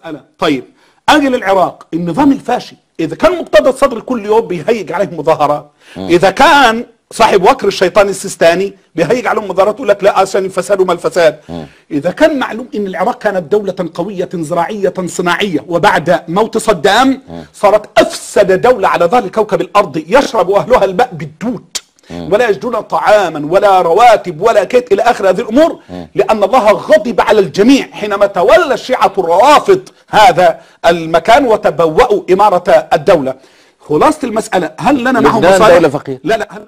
مسألة طيب آجي للعراق. النظام الفاشي إذا كان مقتدى الصدر كل يوم بيهيج عليه مظاهرات إذا كان صاحب وكر الشيطان السيستاني بيهيج عليهم مظاهرات يقول لك لا عشان الفساد وما الفساد. إذا كان معلوم إن العراق كانت دولة قوية زراعية صناعية وبعد موت صدام صارت أفسد دولة على ظهر كوكب الأرض يشرب أهلها الماء بالدود. ولا يجدون طعاما ولا رواتب ولا كيت إلى آخر هذه الأمور لأن الله غضب على الجميع حينما تولى الشيعة الروافض هذا المكان وتبوأوا إمارة الدولة. خلاصة المسألة هل لنا معهم مصالح؟ لا لا هل